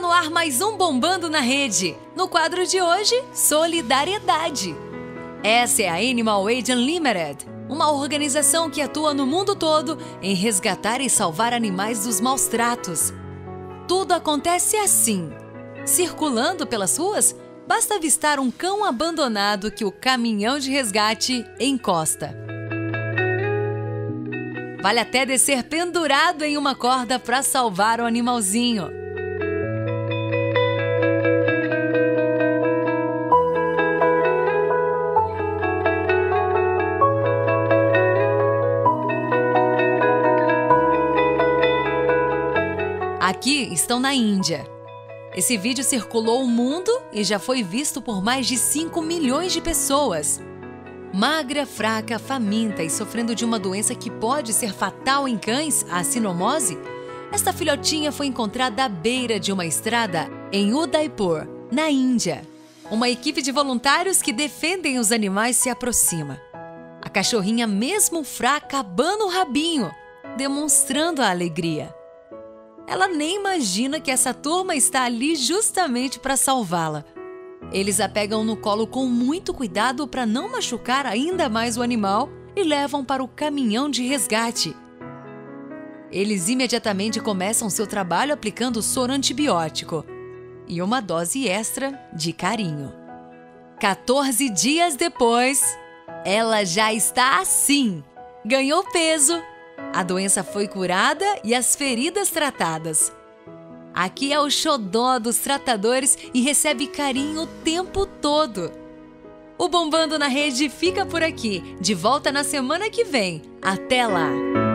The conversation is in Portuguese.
No ar mais um Bombando na Rede. No quadro de hoje, Solidariedade. Essa é a Animal Aid Unlimited, uma organização que atua no mundo todo em resgatar e salvar animais dos maus tratos. Tudo acontece assim. Circulando pelas ruas, basta avistar um cão abandonado que o caminhão de resgate encosta. Vale até descer pendurado em uma corda para salvar o animalzinho. Aqui estão na Índia. Esse vídeo circulou o mundo e já foi visto por mais de 5 milhões de pessoas. Magra, fraca, faminta e sofrendo de uma doença que pode ser fatal em cães, a sinomose, esta filhotinha foi encontrada à beira de uma estrada em Udaipur, na Índia. Uma equipe de voluntários que defendem os animais se aproxima. A cachorrinha, mesmo fraca, abana o rabinho, demonstrando a alegria. Ela nem imagina que essa turma está ali justamente para salvá-la. Eles a pegam no colo com muito cuidado para não machucar ainda mais o animal e levam para o caminhão de resgate. Eles imediatamente começam seu trabalho aplicando soro antibiótico e uma dose extra de carinho. 14 dias depois, ela já está assim. Ganhou peso a doença foi curada e as feridas tratadas. Aqui é o xodó dos tratadores e recebe carinho o tempo todo. O Bombando na Rede fica por aqui. De volta na semana que vem. Até lá!